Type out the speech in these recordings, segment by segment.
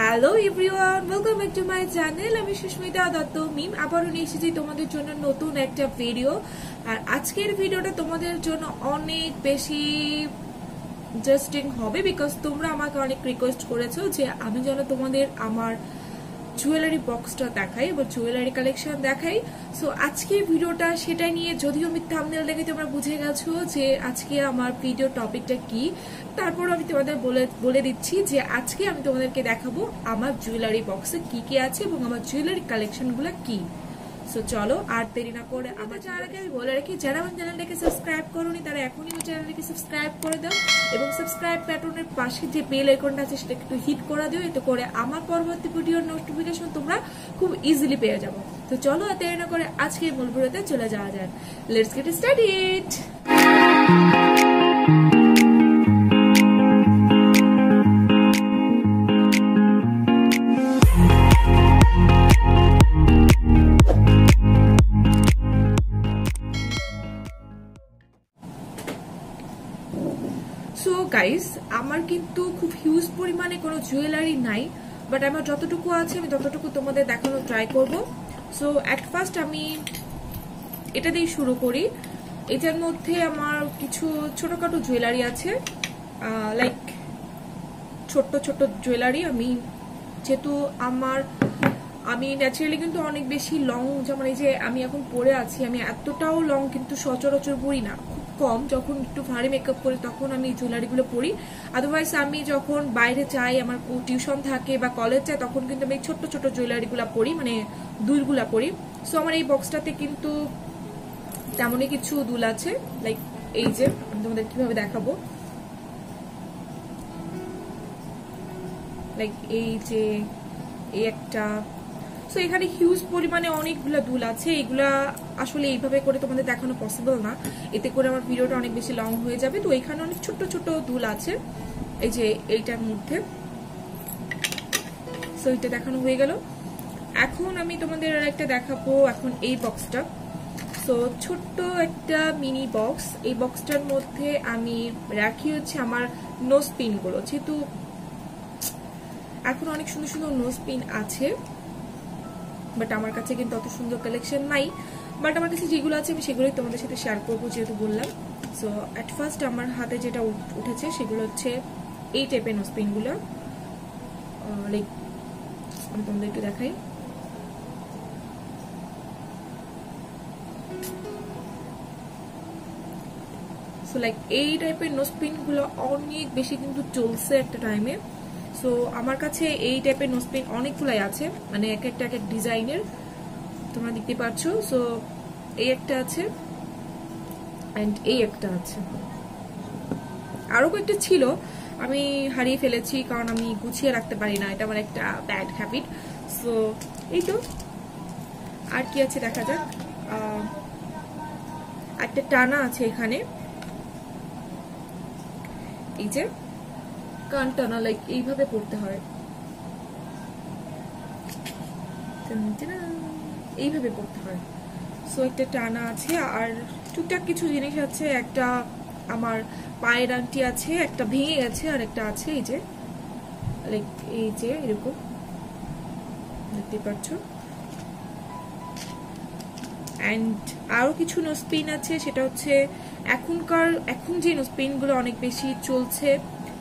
Hello everyone welcome back to my channel আমি সুস্মিতা দত্ত মিম আবারও এসেছি তোমাদের জন্য নতুন একটা ভিডিও আর আজকের ভিডিওটা তোমাদের জন্য অনেক বেশি ইন্টারেস্টিং হবে বিকজ তোমরা আমাকে অনেক রিকোয়েস্ট করেছ যে আমি যেন তোমাদের আমার জুয়েলারি বক্সটা দেখাই বা জুয়েলারি কালেকশন দেখাই। সো আজকে ভিডিওটা সেটা নিয়ে যদিও আমি থামনেল দেখে তোমরা বুঝে গেছো যে আজকে আমার ভিডিও টপিকটা কি। তারপর আমি তোমাদের বলে বলে দিচ্ছি যে আজকে আমি তোমাদেরকে দেখাবো আমার জুয়েলারি বক্সে কি কি আছে এবং আমার জুয়েলারি কালেকশনগুলো কি। সো চলো, আর দেরি না করে আমার চ্যানেলকে আমি বলে রাখি, যারা আমার চ্যানেলটাকে সাবস্ক্রাইব করোনি, তারা এখনই আমার চ্যানেলটাকে সাবস্ক্রাইব করে দাও এবং সাবস্ক্রাইব প্যাটার্নের পাশে যে বেল আইকনটা আছে সেটা একটু হিট করে দিও, এতে করে আমার পরবর্তী ভিডিওর নোটিফিকেশন তোমরা খুব ইজিলি পেয়ে যাব। তো চলো, আর দেরি না করে আজকে মূল ভিডিওতে চলে যাওয়া যাক। লেটস গেট স্টার্টেড কিন্তু খুব হিউজ পরিমাণে কোনো জুয়েলারি নাই বাট আমার যতটুকু আছে আমি ততটুকু তোমাদের দেখানোর ট্রাই করব। সো অ্যাট ফার্স্ট আমি এটা দিয়ে শুরু করি। এটার মধ্যে আমার কিছু ছোটখাটো জুয়েলারি আছে। লাইক ছোট্ট ছোট্ট জুয়েলারি আমি, যেহেতু আমার, আমি ন্যাচারালি কিন্তু অনেক বেশি লং যেমন এই যে আমি এখন পরে আছি, আমি এতটাও লং কিন্তু সচরাচর পরি না। কম, যখন একটু ভারী মেকআপ করি তখন আমি জুয়েলারিগুলো পরি। আদারওয়াইজ আমি যখন বাইরে যাই, আমার টিউশন থাকে বা কলেজ যায়, তখন কিন্তু আমি ছোট্ট ছোট জুয়েলারিগুলো পরি মানে দুলগুলা পরি। সো আমার এই বক্সটাতে কিন্তু তেমনই কিছু দুল আছে লাইক এই যে, আমি তোমাদের কীভাবে দেখাবো? লাইক এই যে, এই একটা। সো এখানে হিউজ পরিমাণে অনেকগুলা দুল আছে, এগুলা আসলে এইভাবে করে তোমাদের দেখানো পসিবল না। এতে করে আমার ভিডিওটা অনেক বেশি লং হয়ে যাবে। তো এখানে অনেক ছোট ছোট দুল আছে। এই যে এইটার মধ্যে। সো এটা দেখানো হয়ে গেল। এখন আমি তোমাদের আর একটা দেখাবো এখন এই বক্সটা সো ছোট্ট একটা মিনি বক্স এই বক্সটার মধ্যে আমি রাখি হচ্ছে আমার নোজ পিনগুলো যেহেতু এখন অনেক সুন্দর সুন্দর নোজ পিন আছে। বাট আমার কাছে কিন্তু অত সুন্দর কালেকশন নাই। বাট আমার কাছে যেগুলো আছে আমি সেগুলোই তোমাদের সাথে শেয়ার করব, যেহেতু বললাম। সো অ্যাট ফার্স্ট আমার হাতে যেটা উঠেছে সেগুলো হচ্ছে এই টাইপের নোসপিনগুলো। লাইক আমি তোমাদেরকে দেখাই। সো লাইক এই টাইপের নোসপিনগুলো অনেক বেশি কিন্তু চলছে একটা টাইমে সো আমার কাছে এই টাইপের নোসপিন অনেকগুলাই আছে মানে এক একটা এক এক ডিজাইনের তোমরা দেখতে পাচ্ছ সো এই একটা আছে অ্যান্ড এই একটা আছে। আরও কয়েকটা ছিল। আমি হারিয়ে ফেলেছি কারণ আমি গুছিয়ে রাখতে পারি না। এটা আমার একটা ব্যাড হ্যাবিট সো এই তো। আর কি আছে দেখা যাক। একটা টানা আছে এখানে। এই যে, কান টানা লাইক এইভাবে পড়তে হয়। এইভাবে পড়তে হয়। সো একটা টানা আছে আর টুকটাক কিছু জিনিস আছে, একটা আমার পায়ের আংটি আছে, একটা ভেঙে গেছে আর একটা আছে, এই যে লাইক এই যে, এরকম। দেখতে পাচ্ছ? অ্যান্ড আরও কিছু নোসপিন আছে, সেটা হচ্ছে এখনকার, এখন যে নোসপিনগুলো অনেক বেশি চলছে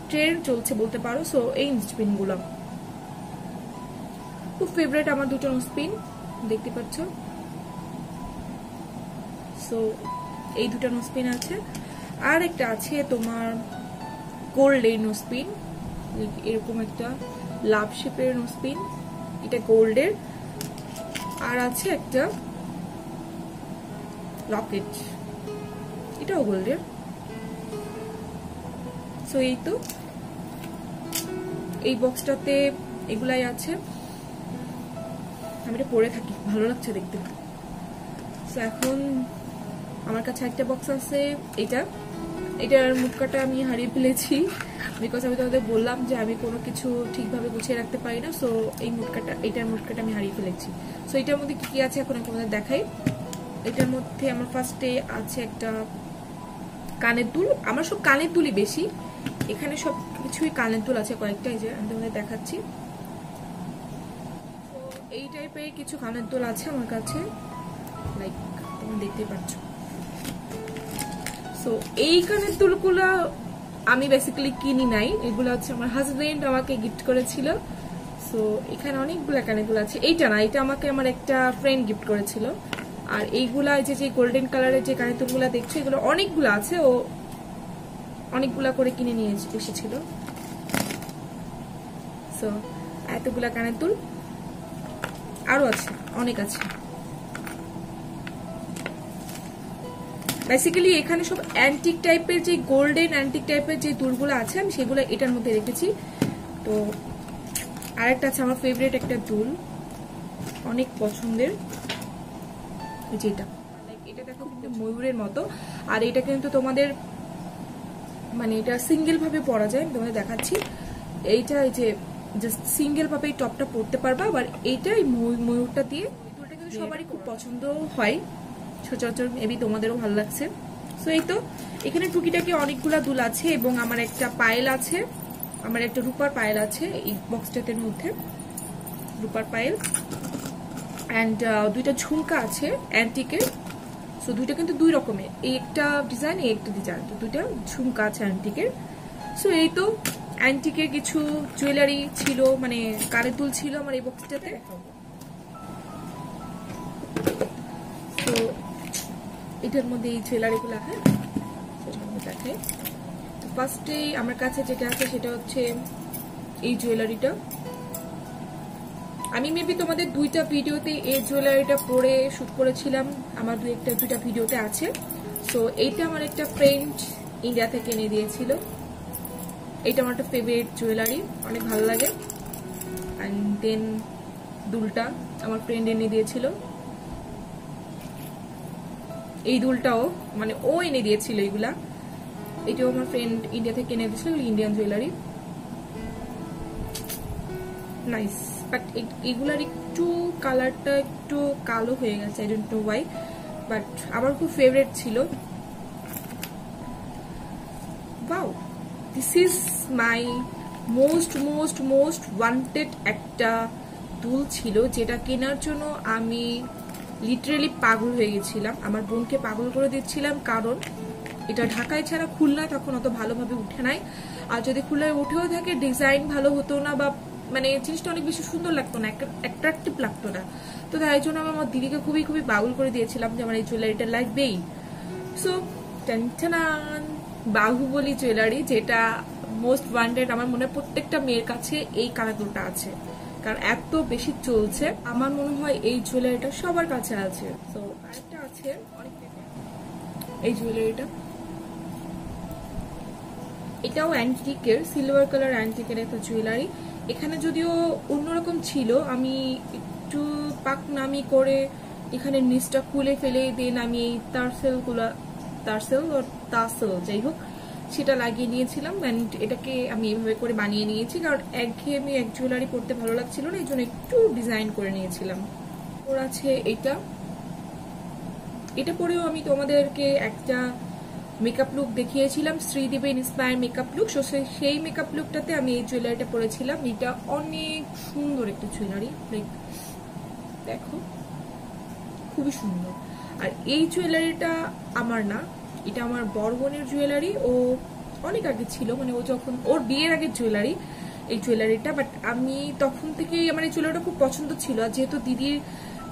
ট্রেন্ড চলছে বলতে পারো সো এই নোসপিনগুলো। খুব ফেভারিট আমার দুটো নোসপিন দেখতে পাচ্ছ? সো এই দুটো নোসপিন আছে। আর একটা আছে তোমার গোল্ডের নোসপিন এরকম একটা লাভ শেপের নোসপিন এটা গোল্ডের আর আছে একটা রকেট এটাও গোল্ডের সো এই তো। এই বক্সটাতে এগুলাই আছে। আমি এটা পরে থাকি, ভালো লাগছে দেখতে। সো এখন আমার কাছে একটা বক্স আছে, এটা। এটার মুটকাটা আমি হারিয়ে ফেলেছি বিকজ আমি তোমাদের বললাম যে আমি কোনো কিছু ঠিকভাবে গুছিয়ে রাখতে পারি না সো এই মুটকাটা এটার মুটকাটা আমি হারিয়ে ফেলেছি। সো এটার মধ্যে কি কি আছে এখন আমি তোমাদের দেখাই। এটার মধ্যে আমার ফার্স্টে আছে একটা কানের দুল। আমার সব কানের দুলই বেশি। এখানে সব কিছুই কানের দুল আছে কয়েকটা, এই যে আমি তোমাদের দেখাচ্ছি। এই টাইপের কিছু কানের দুল আছে আমার কাছে। লাইক তুমি দেখতে পাচ্ছ। সো এই কানের দুলগুলো আমি বেসিক্যালি কিনি নাই। এগুলো হচ্ছে আমার হাজবেন্ড আমাকে গিফট করেছিল। সো এখানে অনেকগুলো কানের দুল আছে। এইটা না, এটা আমাকে আমার একটা ফ্রেন্ড গিফট করেছিল। আর এইগুলা যে যে গোল্ডেন কালারের যে কানের দুলগুলো দেখছ, এগুলো অনেকগুলো আছে। ও অনেকগুলা করে কিনে নিয়ে এসেছিল। সো এতগুলা কানের দুল। আরও আছে, অনেক আছে। বেসিক্যালি এখানে সব অ্যান্টিক টাইপের যে গোল্ডেন অ্যান্টিক টাইপের যে দুলগুলো আছে, আমি সেগুলো এটার মধ্যে রেখেছি। তো আরেকটা আছে আমার ফেভারিট একটা দুল, অনেক পছন্দের। যেটা এটা দেখো কিন্তু ময়ূরের মতো। আর এটা কিন্তু তোমাদের মানে এটা সিঙ্গেল ভাবে পরা যায়, আমি তোমাদের দেখাচ্ছি। এইটা এই যে জাস্ট সিঙ্গেল ভাবে এই টপটা পরতে পারবা আবার এইটা এই ময়ূরটা দিয়ে দুলটা কিন্তু সবারই খুব পছন্দ হয়। সচরাচর মেবি তোমাদেরও ভালো লাগছে। সো এই তো এখানে টুকিটাকি অনেকগুলা দুল আছে এবং আমার একটা পায়েল আছে। আমার একটা রূপার পায়েল আছে এই বক্সটাতের মধ্যে রূপার পায়েল। অ্যান্ড দুইটা ঝুমকা আছে অ্যান্টিকের সো দুইটা কিন্তু দুই রকমের এই একটা ডিজাইন এই একটা ডিজাইন তো দুইটা ঝুমকা আছে অ্যান্টিকের সো এই তো অ্যান্টিকের কিছু জুয়েলারি ছিল মানে কানের দুল ছিল আমার এই বক্সটাতে তো এটার মধ্যে এই জুয়েলারিগুলো হ্যাঁ? দেখাই। তো ফার্স্টে আমার কাছে যেটা আছে সেটা হচ্ছে এই জুয়েলারিটা আমি মেবি তোমাদের দুইটা ভিডিওতে এই জুয়েলারিটা পরে শুট করেছিলাম, আমার দুই একটা, দুইটা ভিডিওতে আছে। সো এইটা আমার একটা ফ্রেন্ড ইন্ডিয়া থেকে এনে দিয়েছিল। এটা আমার একটা ফেভারিট জুয়েলারি অনেক ভালো লাগে। অ্যান্ড দেন দুলটা আমার ফ্রেন্ড এনে দিয়েছিল। এই দুলটাও মানে ও এনে দিয়েছিল এইগুলা এটাও আমার ফ্রেন্ড ইন্ডিয়া থেকে এনে দিয়েছিল ইন্ডিয়ান জুয়েলারি নাইস বাট এগুলার একটু কালারটা একটু কালো হয়ে গেছে I don't know why but আমার খুব ফেভারিট ছিল। Wow this is my most most most wanted একটা দুল ছিল যেটা কেনার জন্য আমি লিটারেলি পাগল হয়ে গেছিলাম। আমার বোনকে পাগল করে দিচ্ছিলাম কারণ এটা ঢাকায় ছাড়া খুলনায় তখন অত ভালোভাবে উঠে নাই। আর যদি খুলনায় উঠেও থাকে ডিজাইন ভালো হতো না বা মানে জিনিসটা অনেক বেশি সুন্দর লাগতো না অ্যাট্রাকটিভ লাগতো না। তো তাই জন্য আমি আমার দিদিকে খুবই খুবই পাগল করে দিয়েছিলাম যে আমার এই জুয়েলারিটা লাগবেই। সো টেনশনান বাহুবলী জুয়েলারি যেটা মোস্ট ওয়ান্টেড আমার মনে প্রত্যেকটা মেয়ের কাছে এই কানাদুলটা আছে। কারণ এত বেশি চলছে, আমার মনে হয় এই জুয়েলারিটা সবার কাছে আছে। তো আরেকটা আছে, অনেক এই জুয়েলারিটা এটাও অ্যান্টিকের সিলভার কালার অ্যান্টিকের একটা জুয়েলারি এখানে যদিও অন্যরকম ছিল, আমি একটু পাক নামি করে এখানে নিচটা খুলে ফেলে দেন আমি এই তারসেলগুলো তারসেল তাসেল, যাই হোক, সেটা লাগিয়ে নিয়েছিলাম অ্যান্ড এটাকে আমি এভাবে করে বানিয়ে নিয়েছি। কারণ একঘেয়েমি, এক জুয়েলারি পরতে ভালো লাগছিল না এই জন্য একটু ডিজাইন করে নিয়েছিলাম। ওর আছে এটা। এটা পরেও আমি তোমাদেরকে একটা মেকআপ লুক দেখিয়েছিলাম, Sridevi inspire makeup look so সেই মেকআপ লুকটাতে আমি এই জুয়েলারিটা পরেছিলাম। এটা অনেক সুন্দর একটা জুয়েলারি লাইক দেখো, খুবই সুন্দর। আর এই জুয়েলারিটা আমার না এটা আমার বড় বোনের জুয়েলারি ও অনেক আগে ছিল মানে ও যখন, ওর বিয়ের আগের জুয়েলারি এই জুয়েলারিটা বাট আমি তখন থেকেই, আমার এই জুয়েলারিটা খুব পছন্দ ছিল, আর যেহেতু দিদির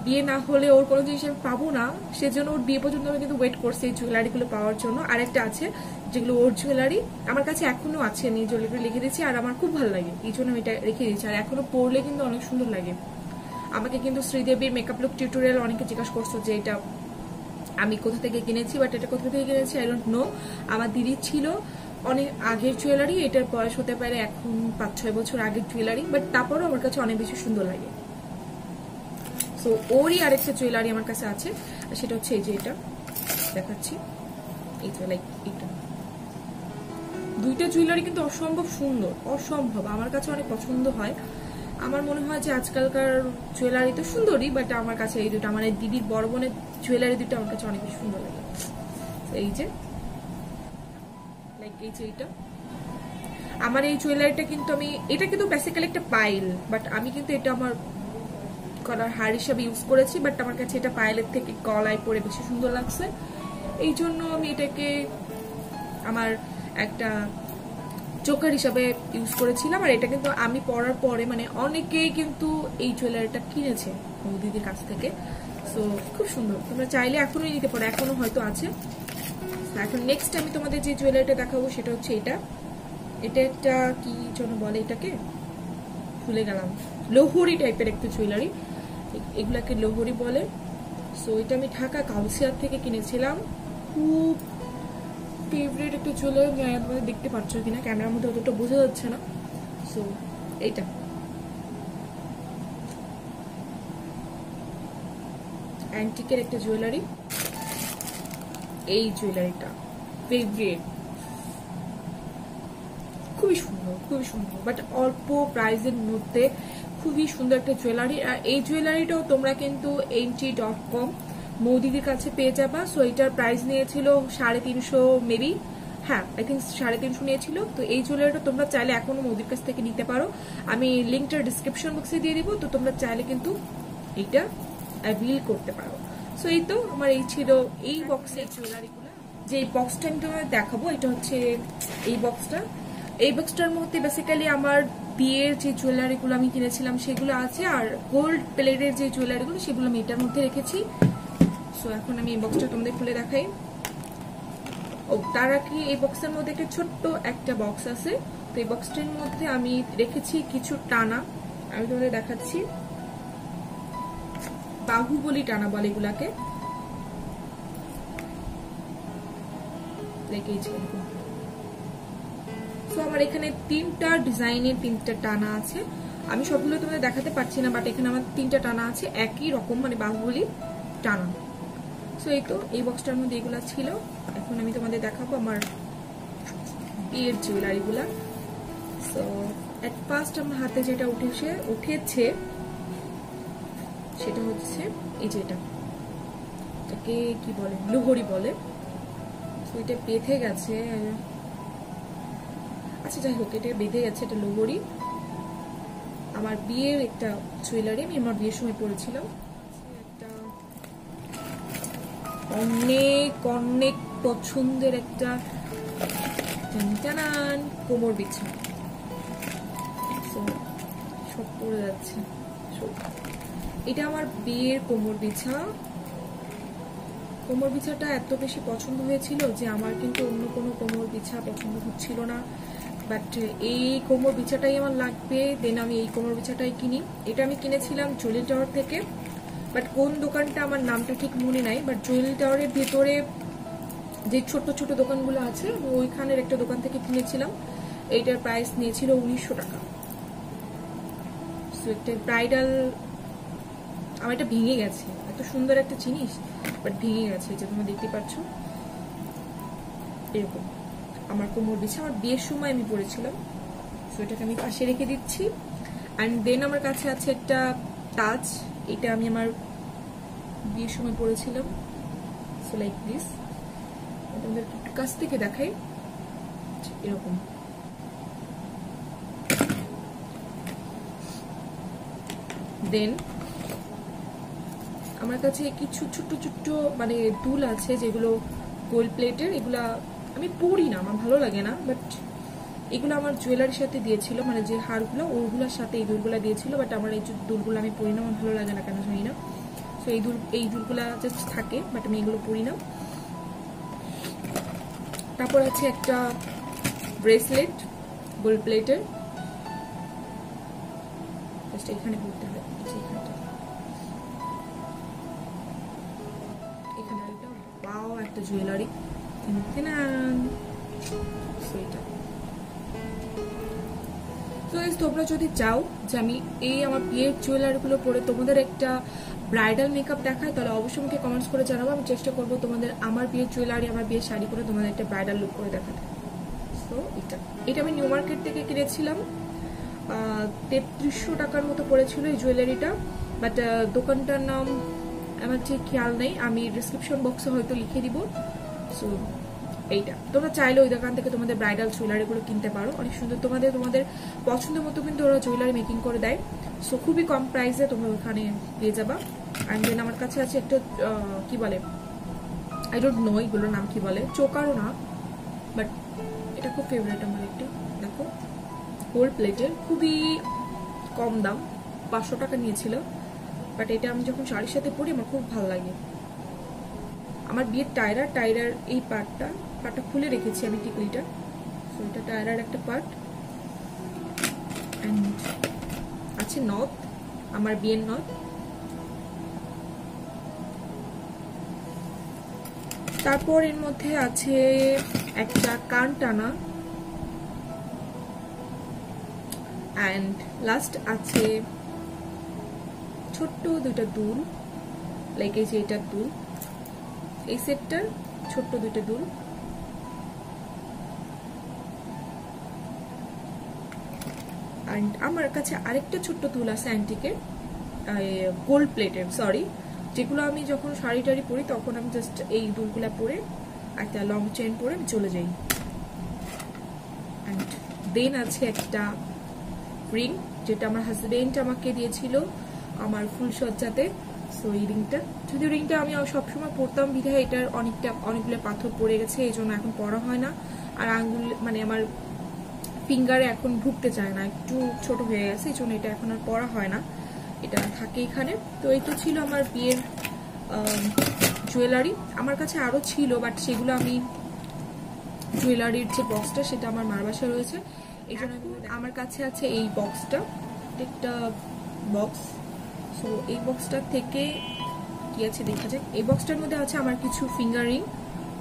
বিয়ে না হলে ওর কোনো জিনিস আমি পাবো না, সেজন্য ওর বিয়ে পর্যন্ত আমি কিন্তু ওয়েট করছি এই জুয়েলারিগুলো পাওয়ার জন্য। আর একটা আছে, যেগুলো ওর জুয়েলারি আমার কাছে এখনও আছে, আমি জুয়েলারি লিখে দিয়েছি, আর আমার খুব ভালো লাগে, এই জন্য আমি এটা রেখে দিয়েছি, আর এখনও পরলে কিন্তু অনেক সুন্দর লাগে। আমাকে কিন্তু শ্রীদেবীর মেকআপ লুক টিউটোরিয়াল অনেকে জিজ্ঞাসা করছ যে এটা আমি কোথা থেকে কিনেছি বাট এটা কোথা থেকে কিনেছি আই ডোন্ট নো আমার দিদি ছিল অনেক আগের জুয়েলারি এটার বয়স হতে পারে এখন পাঁচ ছয় বছর আগের জুয়েলারি বাট তারপরও আমার কাছে অনেক বেশি সুন্দর লাগে। সো ওরই আরেকটা জুয়েলারি আমার কাছে আছে সেটা হচ্ছে এই যে এটা। দেখাচ্ছি। এই যে লাইক এটা। দুইটা জুয়েলারি কিন্তু অসম্ভব সুন্দর, অসম্ভব। আমার কাছে অনেক পছন্দ হয়। আমার মনে হয় যে আজকালকার জুয়েলারি তো সুন্দরই বাট আমার কাছে এই দুটো আমার দিদির বড় বোনের জুয়েলারি দুটো আমার কাছে অনেক বেশি সুন্দর লাগে। এই যে লাইক এই যে এটা। আমার এই জুয়েলারিটা কিন্তু আমি, এটা কিন্তু বেসিক্যালি একটা পাইল বাট আমি কিন্তু এটা আমার করার হার হিসাবে ইউজ করেছি বাট আমার কাছে এটা পায়েলের থেকে গলায় পরে বেশি সুন্দর লাগছে। এই জন্য আমি এটাকে আমার একটা চোকার হিসাবে ইউজ করেছিলাম, আর এটা কিন্তু আমি পরার পরে মানে অনেকেই কিন্তু এই জুয়েলারিটা কিনেছে দিদির কাছ থেকে। সো খুব সুন্দর। তোমরা চাইলে এখনোই নিতে পারো, এখনও হয়তো আছে। এখন নেক্সট আমি তোমাদের যে জুয়েলারিটা দেখাবো সেটা হচ্ছে এটা। এটা একটা কি জন্য বলে এটাকে? ভুলে গেলাম। লোহরি টাইপের একটা জুয়েলারি এগুলাকে লোহরি বলে। সো এটা আমি ঢাকা কাউসিয়ার থেকে কিনেছিলাম। খুব ফেভারিট একটা তোমাদের দেখতে পাচ্ছ কিনা? ক্যামেরার মধ্যে অতটা বোঝা যাচ্ছে না। সো এইটা। অ্যান্টিকের একটা জুয়েলারি এই জুয়েলারিটা ফেভারিট খুবই সুন্দর খুবই সুন্দর। বাট অল্প প্রাইসের মধ্যে খুবই সুন্দর একটা জুয়েলারি আর এই জুয়েলারিটাও তোমরা কিন্তু এনটি ডট কম মৌদিদির কাছে পেয়ে যাবা। সো এটার প্রাইস নিয়েছিল সাড়ে তিনশো মেবি হ্যাঁ আই থিঙ্ক সাড়ে তিনশো নিয়েছিল। তো এই জুয়েলারিটা তোমরা চাইলে এখনও মোদির কাছ থেকে নিতে পারো। আমি লিঙ্কটা ডিসক্রিপশন বক্সে দিয়ে দিব। তো তোমরা চাইলে কিন্তু এইটা অ্যাভিল করতে পারো। সো এই তো আমার এই ছিল এই বক্সের জুয়েলারিগুলো যে বক্সটা আমি তোমাদের দেখাবো এটা হচ্ছে এই বক্সটা এই বক্সটার মধ্যে বেসিক্যালি আমার বিয়ের যে জুয়েলারিগুলো আমি কিনেছিলাম সেগুলো আছে। আর গোল্ড প্লেটের যে জুয়েলারিগুলো সেগুলো আমি এটার মধ্যে রেখেছি। সো এখন আমি এই বক্সটা তোমাদের খুলে দেখাই। ও, তার আগে এই বক্সের মধ্যে একটা ছোট্ট একটা বক্স আছে। তো এই বক্সটার মধ্যে আমি রেখেছি কিছু টানা। আমি তোমাদের দেখাচ্ছি। বাহুবলি টানা বলে এগুলাকে। আমার এখানে তিনটা ডিজাইনের তিনটা টানা আছে। আমি সবগুলো তোমাদের দেখাতে পারছি না বাট এখানে আমার তিনটা টানা আছে। একই রকম মানে বাহুবলি টানা। সো এই তো, এই বক্সটার মধ্যে এগুলা ছিল। এখন আমি তোমাদের দেখাবো আমার বিয়ের জুয়েলারিগুলা সো অ্যাট ফার্স্ট আমার হাতে যেটা উঠেছে উঠেছে, সেটা হচ্ছে এই যে এটা। এটাকে কি বলে? লোহরি বলে। এটা বেঁধে গেছে। আচ্ছা যাই হোক, এটা বেঁধে গেছে, এটা লোহরি। আমার বিয়ের একটা জুয়েলারি আমি আমার বিয়ের সময় পরেছিলাম। অনেক অনেক পছন্দের একটা টানান, কোমর বিছা সব পড়ে যাচ্ছে। এটা আমার বিয়ের কোমর বিছা। কোমর বিছাটা এত বেশি পছন্দ হয়েছিল যে আমার কিন্তু অন্য কোনো কোমর বিছা পছন্দ হচ্ছিল না। বাট এই কোমর বিছাটাই আমার লাগবে দেন আমি এই কোমর বিছাটাই কিনি। এটা আমি কিনেছিলাম জুয়েল টাওয়ার থেকে। বাট কোন দোকানটা আমার নামটা ঠিক মনে নাই বাট জুয়েল টাওয়ারের ভেতরে যে ছোট ছোট দোকানগুলো আছে, আমি ওইখানের একটা দোকান থেকে কিনেছিলাম। এইটার প্রাইস নিয়েছিল উনিশশো টাকা। একটা ব্রাইডাল আমার এটা ভেঙে গেছে। এত সুন্দর একটা জিনিস বাট ভেঙে গেছে যে তোমরা দেখতে পাচ্ছ। এরকম। আমার কোমর বিছে, আমার বিয়ের সময় আমি পড়েছিলাম সো এটাকে আমি পাশে রেখে দিচ্ছি। অ্যান্ড দেন আমার কাছে আছে একটা টাচ এটা আমি আমার বিয়ের সময় পড়েছিলাম। সো লাইক দিস তোমাদের একটু কাছ থেকে দেখাই। এরকম। দেন আমার কাছে কিছু ছোট্ট ছোট্ট মানে দুল আছে যেগুলো গোল্ড প্লেটের এগুলা আমি পড়ি না, আমার ভালো লাগে না বাট এগুলো আমার জুয়েলারির সাথে দিয়েছিল মানে যে হারগুলো ওইগুলোর সাথে এই দুলগুলো দিয়েছিল বাট আমার এই দুলগুলো আমি পড়ি না, আমার ভালো লাগে না কেন জানি না। সো এই দুল এই দুলগুলো জাস্ট থাকে বাট আমি এগুলো পড়ি না। তারপর আছে একটা ব্রেসলেট গোল্ড প্লেটের জাস্ট এখানে পড়তে হবে এখানে একটা বাও একটা জুয়েলারি তোমরা যদি চাও যে আমি এই আমার বিয়ের জুয়েলারিগুলো পরে তোমাদের একটা ব্রাইডাল মেকআপ দেখায় তাহলে অবশ্যই আমাকে কমেন্টস করে জানাব। আমি চেষ্টা করব তোমাদের আমার বিয়ের জুয়েলারি আমার বিয়ের শাড়ি পরে তোমাদের একটা ব্রাইডাল লুক করে দেখাতে। তো এটা। এটা আমি নিউ মার্কেট থেকে কিনেছিলাম। তেত্রিশশো টাকার মতো পড়েছিল এই জুয়েলারিটা বাট দোকানটার নাম আমার ঠিক খেয়াল নেই। আমি ডিসক্রিপশন বক্সে হয়তো লিখে দিব। সো এইটা। তোমরা চাইলে ওই দোকান থেকে তোমাদের ব্রাইডাল জুয়েলারিগুলো কিনতে পারো। অনেক সুন্দর তোমাদের তোমাদের পছন্দ মতো কিন্তু ওরা জুয়েলারি মেকিং করে দেয়। সো খুবই কম প্রাইসে তোমরা ওখানে পেয়ে যাবা। অ্যান্ড দেন আমার কাছে আছে একটা কি বলে? আই ডোন্ট নো এগুলোর নাম কি বলে? চোকারও না বাট এটা খুব ফেভারিট আমার একটা। দেখো গোল্ড প্লেটের খুবই কম দাম, পাঁচশো টাকা নিয়েছিল। বাট এটা আমি যখন শাড়ির সাথে পরি, আমার খুব ভালো লাগে। আমার বিয়ের টায়রার টায়রার এই পার্টটা পার্টটা খুলে রেখেছি আমি টিকলিটা। সো এটা টায়রার একটা পার্ট। অ্যান্ড আছে নথ, আমার বিয়ের নথ। তারপর এর মধ্যে আছে একটা কান টানা। অ্যান্ড লাস্ট আছে ছোট্ট দুইটা দুল লাইক এই যে এটার দুল। এই সেটটার ছোট্ট দুইটা দুল। অ্যান্ড আমার কাছে আরেকটা ছোট্ট দুল আছে অ্যান্টিকের গোল্ড প্লেটের সরি যেগুলো আমি যখন শাড়ি টাড়ি পরি তখন আমি জাস্ট এই দুলগুলা পরে একটা লং চেন পরে আমি চলে যাই। অ্যান্ড দেন আছে একটা রিং যেটা আমার হাজবেন্ড আমাকে দিয়েছিল আমার ফুল সজ্জাতে। সো এই রিংটা যদি রিংটা আমি সবসময় পরতাম, বিধায় এটার অনেকটা, অনেকগুলো পাথর পড়ে গেছে এই জন্য এখন পরা হয় না। আর আঙ্গুল মানে আমার ফিঙ্গারে এখন ঢুকতে চায় না। একটু ছোট হয়ে গেছে এই জন্য এটা এখন আর পরা হয় না। এটা থাকে এখানে। তো এই তো ছিল আমার বিয়ের জুয়েলারি। আমার কাছে আরও ছিল বাট সেগুলো আমি জুয়েলারির যে বক্সটা সেটা আমার মার বাসায় রয়েছে। এই জন্য আমার কাছে আছে এই বক্সটা একটা বক্স সো এই বক্সটার থেকে কি আছে দেখা যাক। এই বক্সটার মধ্যে আছে আমার কিছু ফিঙ্গারিং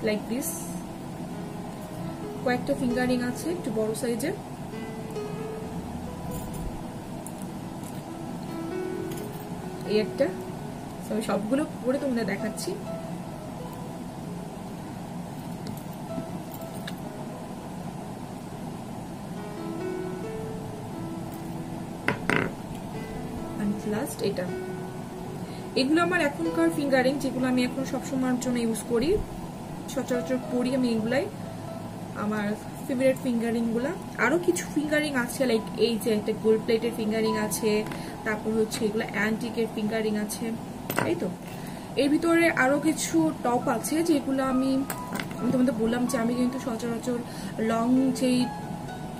লাইক দিস কয়েকটা ফিঙ্গারিং আছে, একটু বড় সাইজের। এই একটা। আমি সবগুলো পরে তোমাদের দেখাচ্ছি। লাস্ট এটা। এগুলো আমার এখনকার ফিঙ্গারিং, যেগুলো আমি এখন সবসময়ের জন্য ইউজ করি। সচরাচর পরি আমি এগুলাই। আমার ফেভারিট ফিঙ্গারিংগুলা। আরও কিছু ফিঙ্গারিং আছে লাইক এই যে একটা গোল্ড প্লেটের ফিঙ্গারিং আছে, তারপর হচ্ছে এগুলো অ্যান্টিকের ফিঙ্গারিং আছে এই তো এর ভিতরে আরও কিছু টপ আছে, যেগুলো আমি আমি তোমাদের বললাম যে আমি কিন্তু সচরাচর লং যেই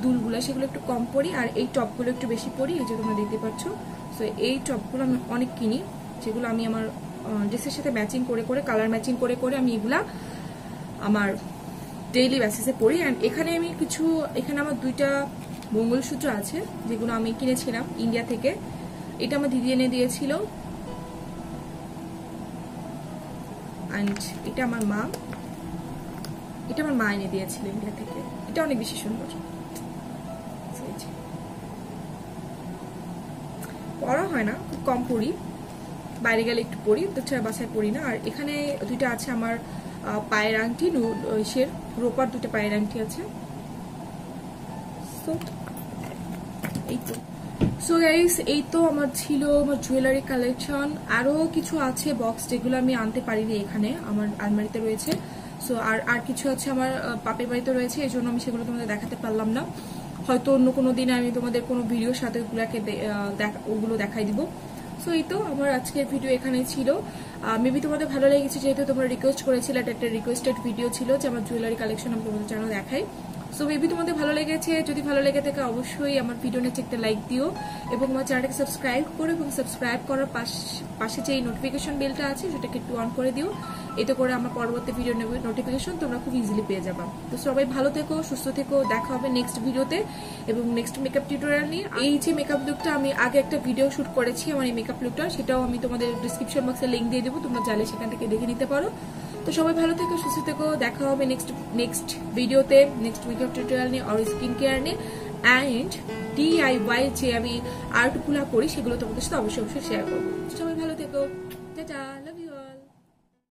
দুলগুলো, সেগুলো একটু কম পরি, আর এই টপগুলো একটু বেশি পরি, এই যে তোমরা দেখতে পাচ্ছ। সো এই টপগুলো আমি অনেক কিনি, যেগুলো আমি আমার ড্রেসের সাথে ম্যাচিং করে করে কালার ম্যাচিং করে করে আমি এগুলা আমার ডেইলি বেসিসে পরি অ্যান্ড এখানে আমি কিছু, এখানে আমার দুইটা মঙ্গলসূত্র আছে, যেগুলো আমি কিনেছিলাম ইন্ডিয়া থেকে। এটা আমার দিদি এনে দিয়েছিল। অ্যান্ড এটা আমার মা। এটা আমার মা এনে দিয়েছিল ইন্ডিয়া থেকে। এটা অনেক বেশি সুন্দর। পড়া হয় না, খুব কম পড়ি। বাইরে গেলে একটু পড়ি, তো বাসায় পড়ি না। আর এখানে দুইটা আছে আমার পায়ের আংটি সের রোপার দুটো পায়ের আংটি আছে। এই তো। সো এই তো আমার ছিল আমার জুয়েলারি কালেকশন আরও কিছু আছে বক্স যেগুলো আমি আনতে পারিনি এখানে, আমার আলমারিতে রয়েছে। সো আর আর কিছু আছে আমার পাপের বাড়িতে রয়েছে এই জন্য আমি সেগুলো তোমাদের দেখাতে পারলাম না। হয়তো অন্য কোনো দিন আমি তোমাদের কোনো ভিডিওর সাথে ওগুলাকে ওগুলো দেখাই দিব। সো এই তো আমার আজকের ভিডিও এখানে ছিল। মেবি তোমাদের ভালো লেগেছে যেহেতু তোমরা রিকোয়েস্ট করেছিলে এটা একটা রিকোয়েস্টেড ভিডিও ছিল যে আমার জুয়েলারি কালেকশন আমি তোমাদের জানো দেখাই। সো মেবি তোমাদের ভালো লেগেছে। যদি ভালো লেগে থাকে, অবশ্যই আমার ভিডিও নিচে একটা লাইক দিও এবং আমার চ্যানেলটাকে সাবস্ক্রাইব করো এবং সাবস্ক্রাইব করার পাশে যে নোটিফিকেশন বেলটা আছে, সেটাকে একটু অন করে দিও। এতে করে আমার পরবর্তী ভিডিও নোটিফিকেশন তোমরা খুব ইজিলি পেয়ে যাবা। তো সবাই ভালো থেকো, সুস্থ থেকো, দেখা হবে নেক্সট ভিডিওতে এবং নেক্সট মেকআপ টিউটোরিয়াল নিয়ে। এই যে মেকআপ লুকটা আমি আগে একটা ভিডিও শুট করেছি, আমার এই মেকআপ লুকটা সেটাও আমি তোমাদের ডিসক্রিপশন বক্সে লিঙ্ক দিয়ে দেবো, তোমরা চাইলে সেখান থেকে দেখে নিতে পারো। তো সবাই ভালো থেকো, সুস্থ থেকো। দেখা হবে নেক্সট নেক্সট ভিডিওতে নেক্সট মেকআপ টিউটোরিয়াল নিয়ে আর স্কিন কেয়ার নিয়ে অ্যান্ড ডিআইওয়াই যে আমি আর্টগুলো করি সেগুলো তোমাদের সাথে অবশ্যই অবশ্যই শেয়ার করব। সবাই ভালো থেকো। Love you